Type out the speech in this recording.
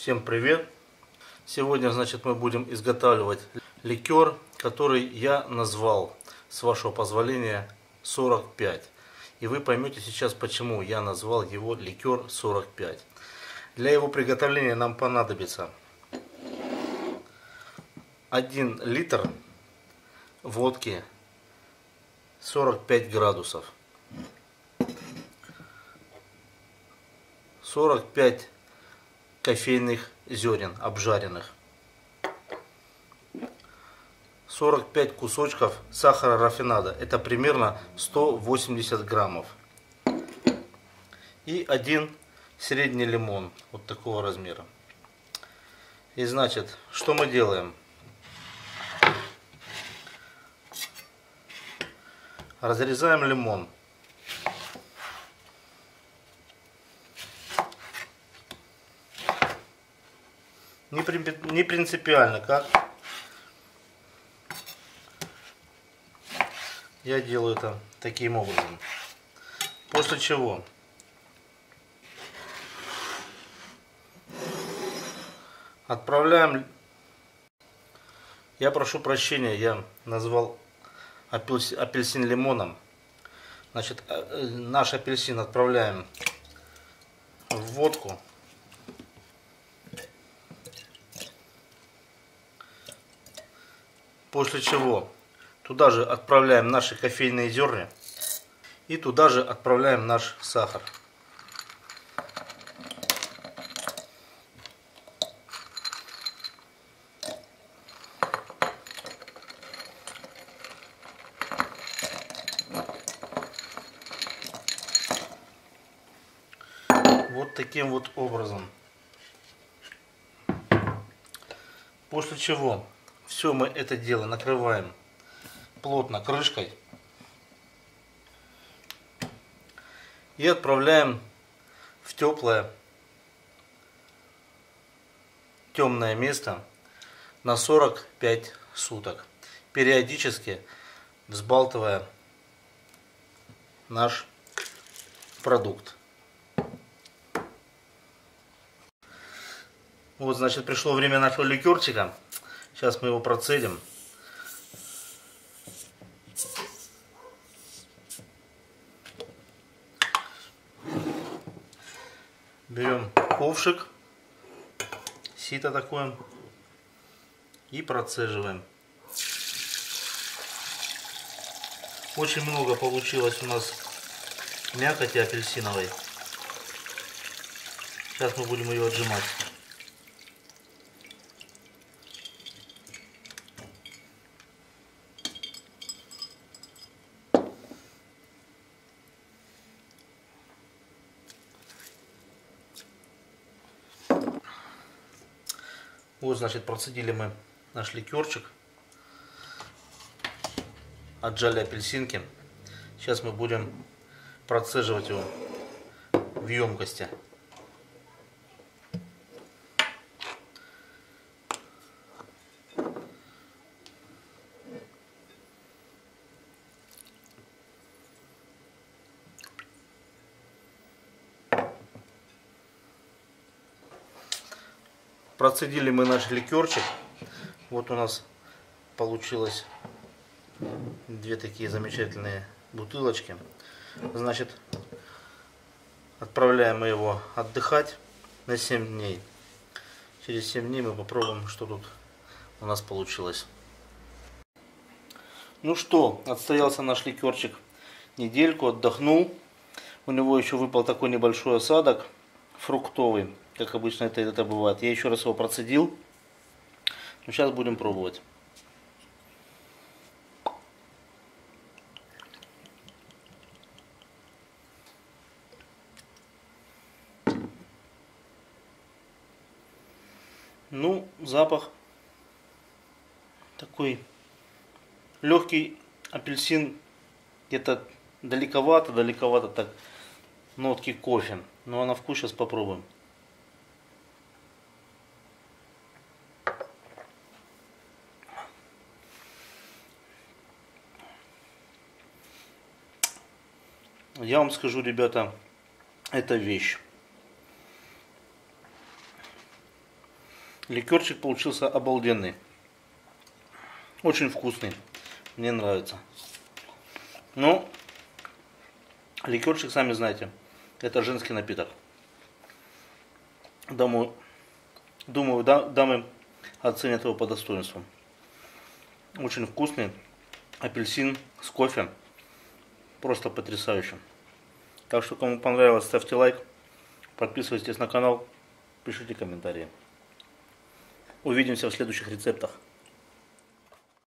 Всем привет! Сегодня, значит, мы будем изготавливать ликер, который я назвал, с вашего позволения, 45. И вы поймете сейчас, почему я назвал его ликер 45. Для его приготовления нам понадобится 1 литр водки 45 градусов. 45 кофейных зерен обжаренных. 45 кусочков сахара рафинада. Это примерно 180 граммов. И один средний лимон вот такого размера. И значит, что мы делаем? Разрезаем лимон. Не, не принципиально как. Я делаю это таким образом. После чего отправляем. Я прошу прощения, я назвал апельсин лимоном. Значит, э, наш апельсин отправляем в водку. После чего туда же отправляем наши кофейные зерна и туда же отправляем наш сахар. Вот таким вот образом. После чего все мы это дело накрываем плотно крышкой. И отправляем в теплое темное место на 45 суток. Периодически взбалтывая наш продукт. Вот, значит, пришло время нашего ликерчика. Сейчас мы его процедим. Берем ковшик, сито такое, и процеживаем. Очень много получилось у нас мякоти апельсиновой. Сейчас мы будем ее отжимать. Вот, значит, процедили мы наш ликерчик. Отжали апельсинки. Сейчас мы будем процеживать его в емкости. Процедили мы наш ликерчик. Вот у нас получилось две такие замечательные бутылочки. Значит, отправляем мы его отдыхать на 7 дней. Через 7 дней мы попробуем, что тут у нас получилось. Ну что, отстоялся наш ликерчик недельку, отдохнул. У него еще выпал такой небольшой осадок фруктовый как обычно это, это бывает. Я еще раз его процедил. Ну, сейчас будем пробовать. Ну, запах такой легкий апельсин, где-то далековато, далековато так нотки кофе. Ну а на вкус сейчас попробуем. Я вам скажу, ребята, это вещь. Ликерчик получился обалденный. Очень вкусный. Мне нравится. Ну, ликерчик, сами знаете, это женский напиток. Думаю, думаю дамы оценят его по достоинству. Очень вкусный. Апельсин с кофе. Просто потрясающе. Так что, кому понравилось, ставьте лайк. Подписывайтесь на канал. Пишите комментарии. Увидимся в следующих рецептах.